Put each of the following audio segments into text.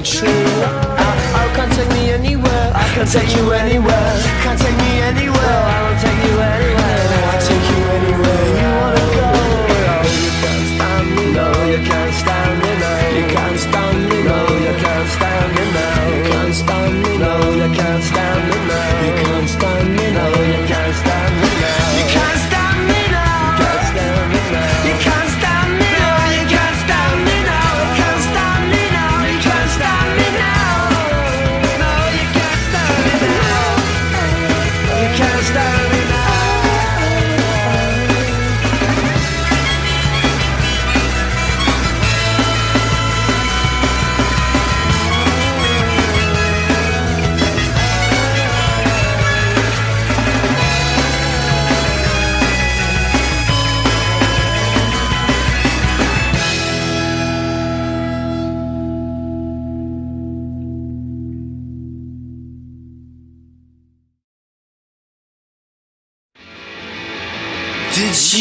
and true. I, I can't take me anywhere. I can't take you anywhere. Can't take me anywhere.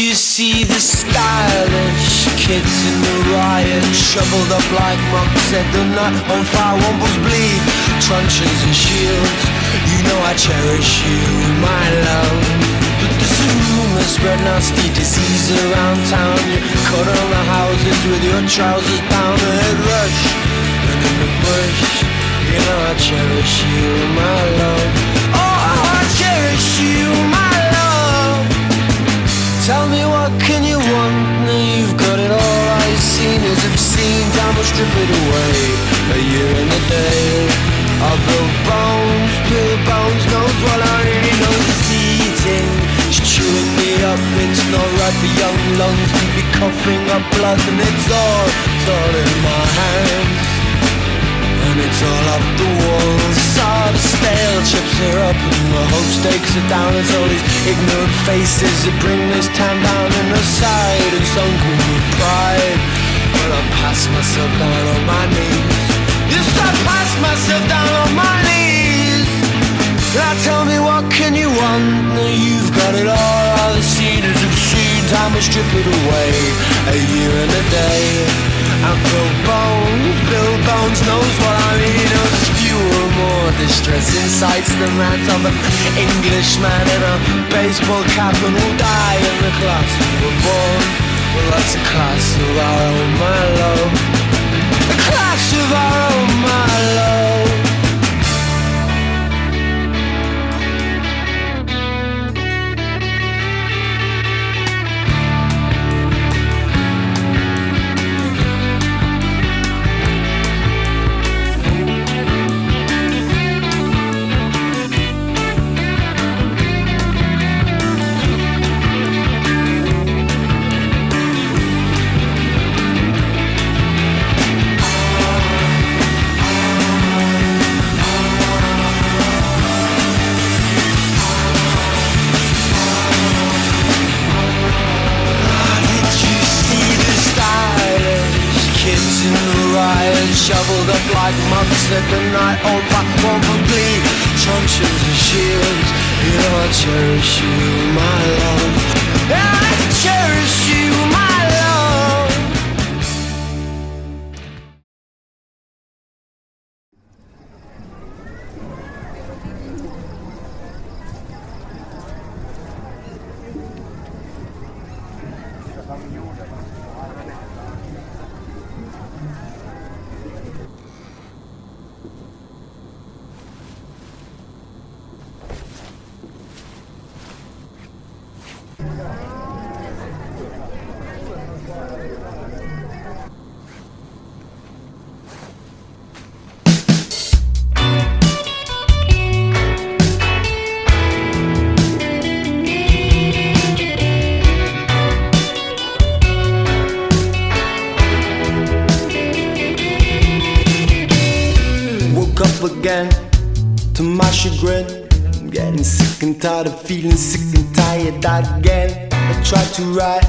You see the stylish kids in the riot? Shoveled up like monks, said the night on fire, wombles bleed, truncheons and shields. You know I cherish you, my love. But there's a rumor spread nasty disease around town. You cut on the houses with your trousers down, a head rush, and in the bush. You know I cherish you, my love. Tell me what can you want? Now you've got it all. You've seen is obscene. Time will strip it away. A year and a day. I build bones, Bill Bones knows what I really know is eating. It's chewing me up. It's not right for young lungs to be coughing up blood, and it's all, it's all in my hands. And it's all up the walls All the stale chips are up hope stakes are down It's all these ignorant faces That bring this town down And aside and sunken with pride. But I pass myself down on my knees. Yes, I pass myself down on my knees. Now tell me what can you want? Now you've got it all, all the seen is obscene Time will strip it away, a year and a day And Bill Bones, Bill Bones knows what I mean. There's fewer, more distressing sights than that of an Englishman in a baseball cap And will die in the class we were born. Well that's a class of our own, Again to my chagrin. I'm getting sick and tired of feeling sick and tired again. I try to write,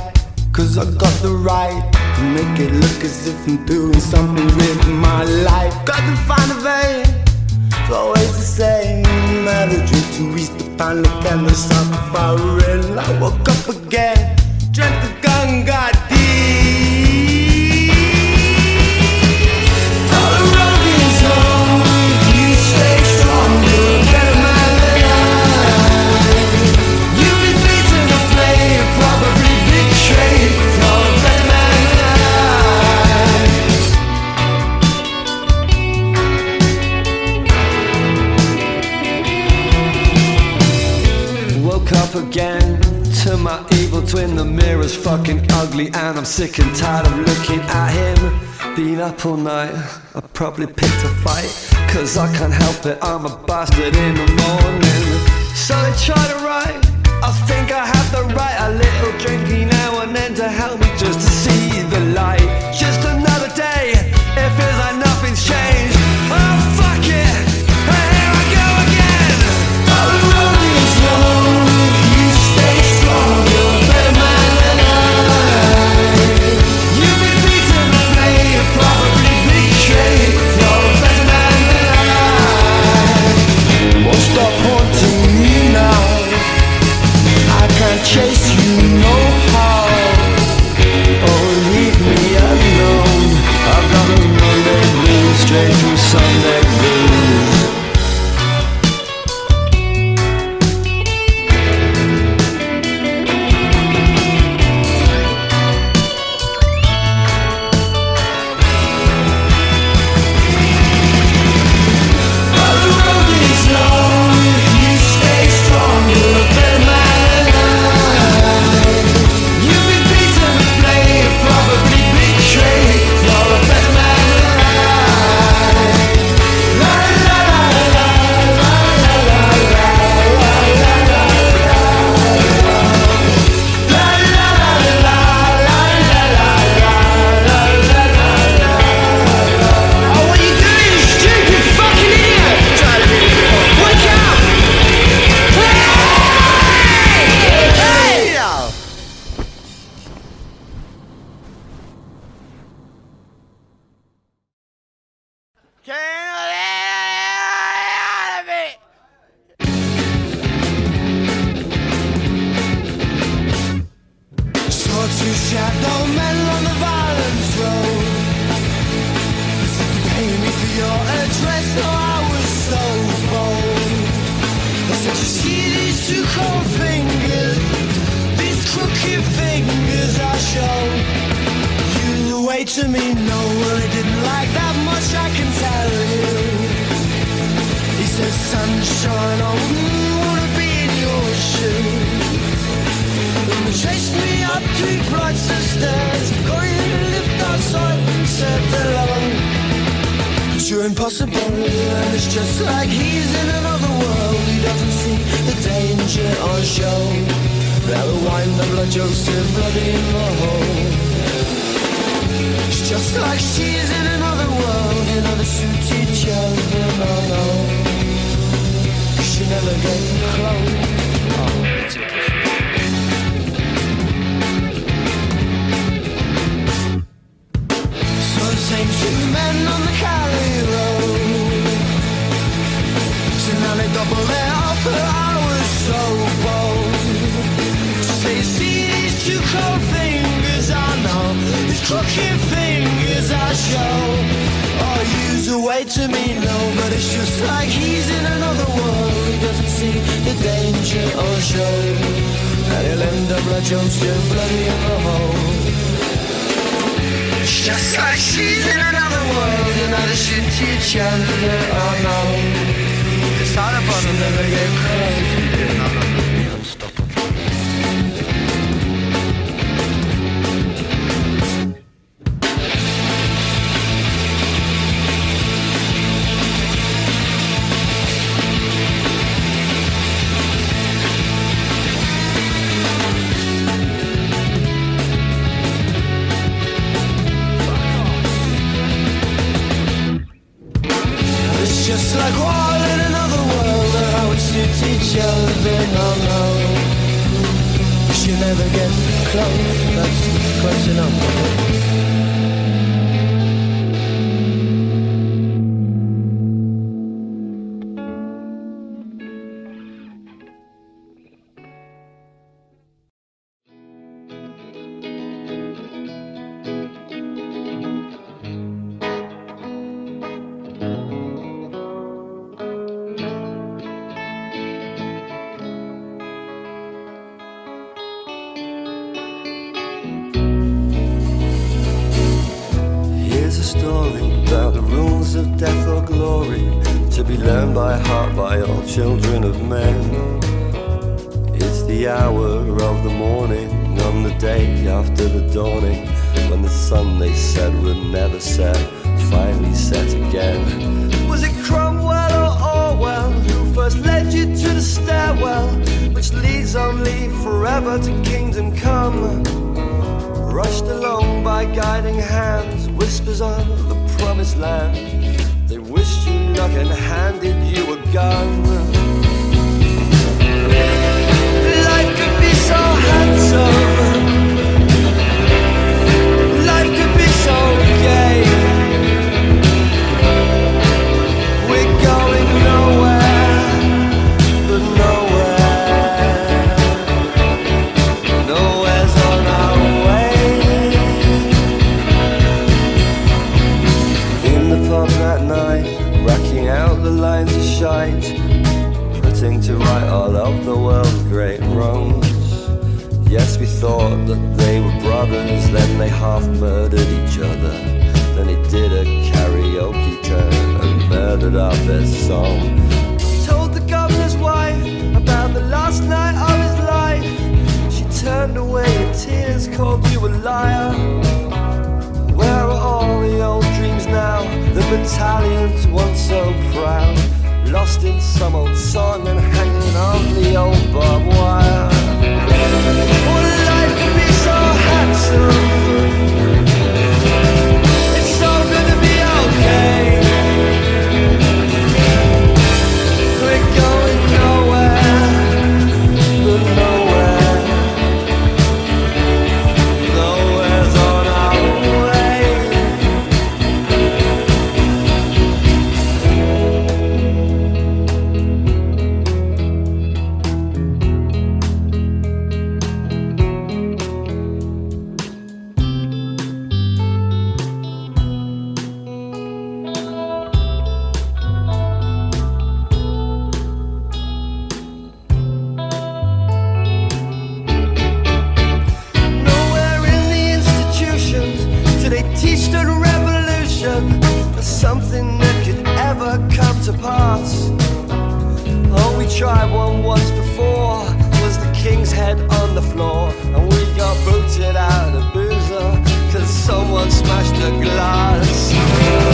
cause I got the right to make it look as if I'm doing something with my life. Got to find a vein, it's always the same. Dream to reach the final candle, stop firing. I woke up again, drank the gun, got deep. Again to my evil twin. The mirror's fucking ugly, and I'm sick and tired of looking at him. Been up all night, I probably picked a fight. Cause I can't help it, I'm a bastard in the morning. So I try to write, I think I have the right. A little drinky now and then to help me Can't out of it. Saw two shadow men on the violence road. You Pay me for your address, though I was so bold. I said, you see these two cold fingers, these crooked fingers I show. You the way to me, no, well I didn't like that. You're impossible, and it's just like he's in another world. He doesn't see the danger on show. Wind up like Joseph bloody in the hole. It's just like she's in another world, no, never get close. So the same men on the Cali road. Double. I was so bold. Say, see these two cold fingers, I know. These crooked fingers I show. Oh, use a way to me, no, but it's just like he's in another world. See the oh, danger or show. And he'll end up like Joseph, bloody in the hole. It's just like she's in another world, you know, they should teach other, oh no. She'll never get close. About the rules of death or glory to be learned by heart by all children of men. It's the hour of the morning on the day after the dawning when the sun they said would never set finally set again. Was it Cromwell or Orwell who first led you to the stairwell which leads only forever to kingdom come? Rushed along by guiding hands, whispers of promised land. They wished you luck and handed you a gun. Life could be so handsome. Some old song and hanging on the old barbed wire. Oh, life be so handsome. nothing that could ever come to pass. Oh, we tried one once before, was the king's head on the floor, and we got booted out of the boozer, cause someone smashed the glass.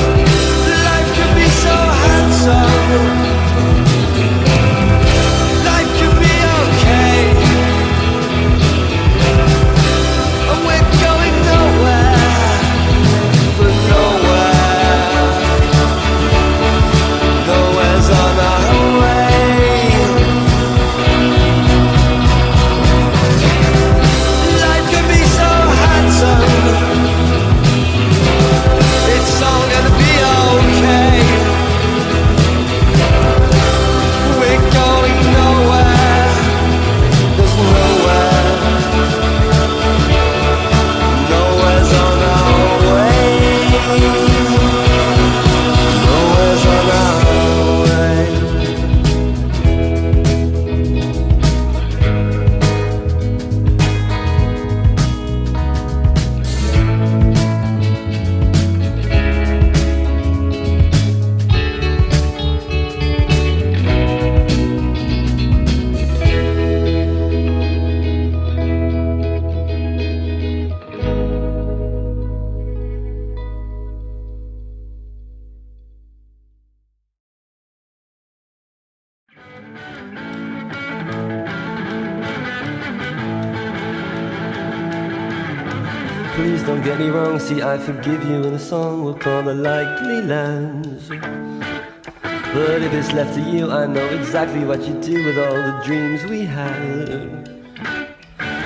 See I forgive you in a song we'll call the likely lands. But if it's left to you, I know exactly what you do with all the dreams we had.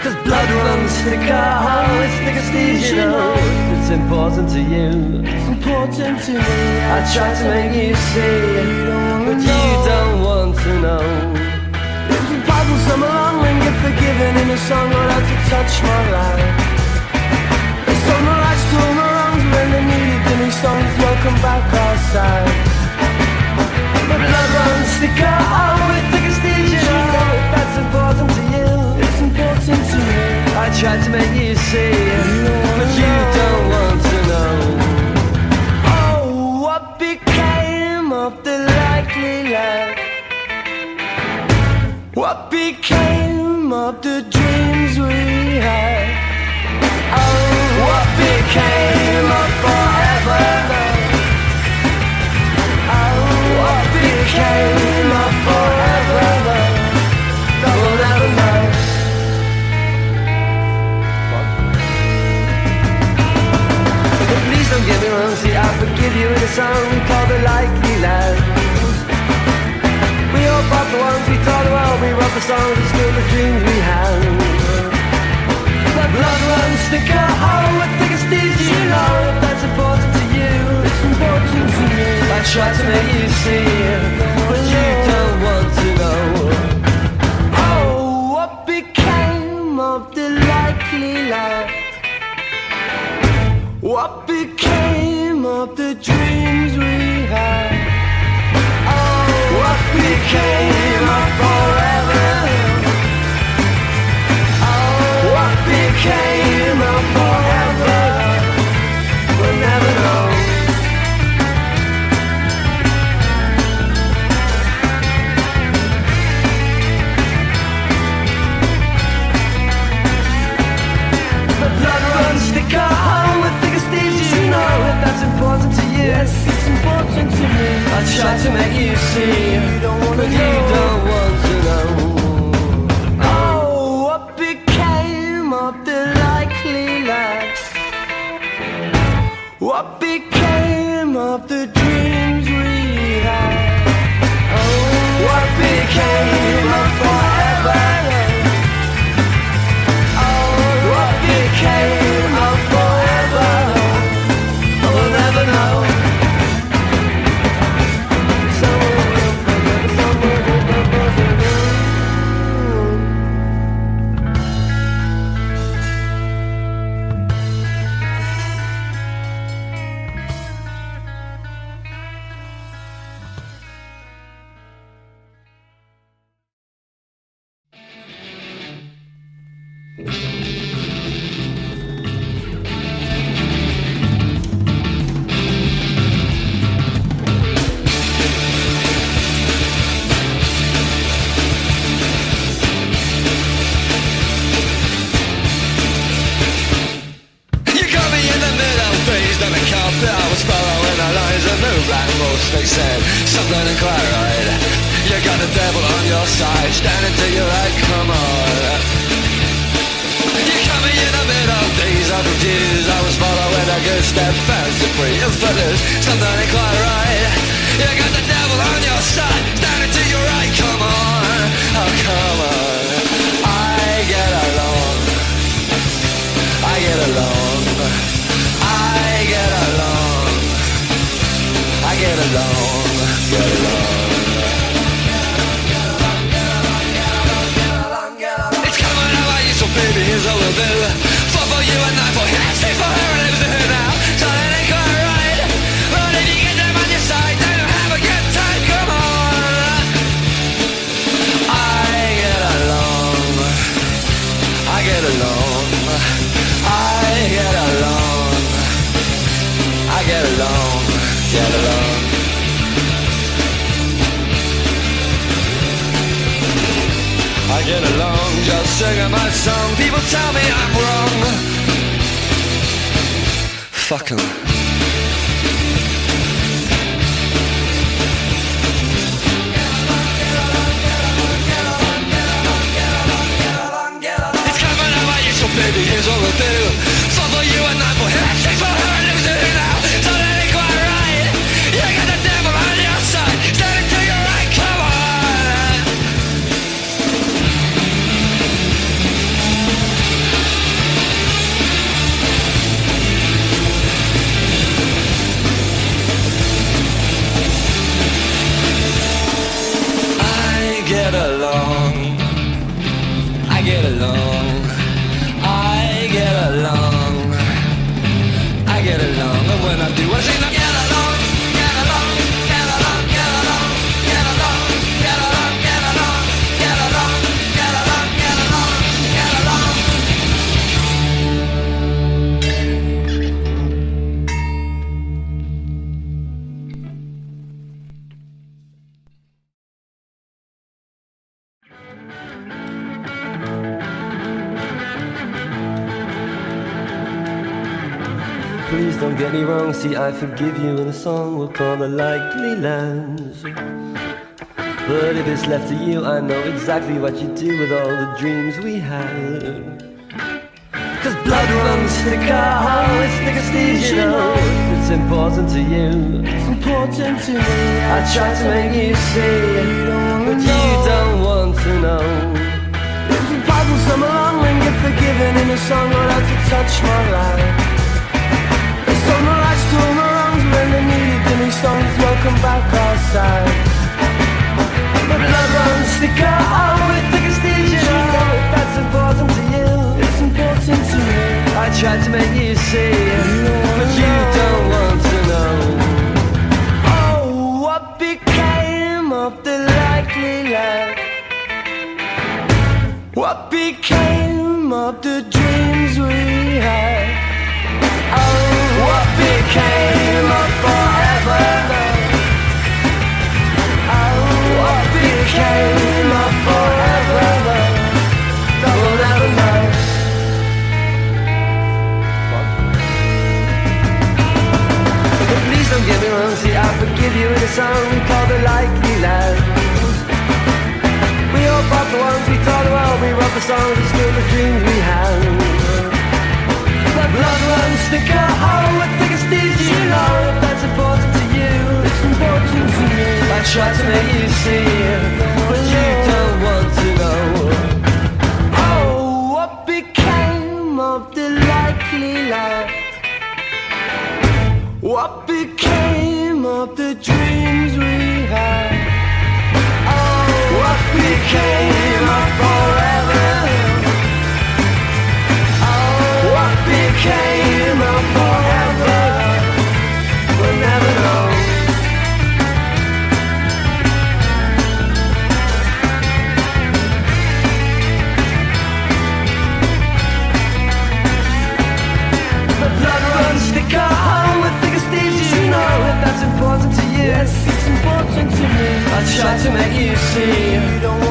Cause blood runs thicker, oh, it's thicker Steve, you know. It's important to you. It's important to me. I try to make you see, but you don't want to know. If you bubble some along and get forgiven in a song, I'll have to touch my life. Welcome back outside. But blood runs thicker, oh, it's thicker Steve, you know. That's important to you. It's important to me. I tried to make you see, but you don't want to know. Oh, what became of the likely lad? What became of the dreams we had? Oh, what became try to make you see, following a step fast to free. But there's something ain't quite right. You got the devil on your side, standing to your right, come on. Oh, come on. I get along. I get along. I get along. I get along. Get along. It's coming out like you, so baby, here's what we'll do. Get along. I get along just singing my song. People tell me I'm wrong. Baby, here's what we'll do. Imagine me wrong, see I forgive you in a song we'll call the likely lands. But if it's left to you, I know exactly what you do with all the dreams we had. Cause blood runs thicker, oh, it's thicker Steve, you know. It's important to you. It's important to me. I try to make you see, but you don't want to know. If you pardon some along and get forgiven in a song, I'll have to touch my life. Back outside. But blood runs thicker, oh, Steve, you know. That's important to you. It's important to me. I tried to make you see, but you don't want to know. Oh, what became of the likely lad? What became of the dreams we had? Oh, what became of forever? We'll. But please don't get me wrong, see I forgive you in a song called The Likely Lad. We all bought the ones we the world, we wrote the songs to steal the dreams we had. The blood runs thicker, oh, I try to make you see, but you don't want to know. Oh, what became of the likely lad? Oh, what became of the dreams we had? Oh, what became that you see. You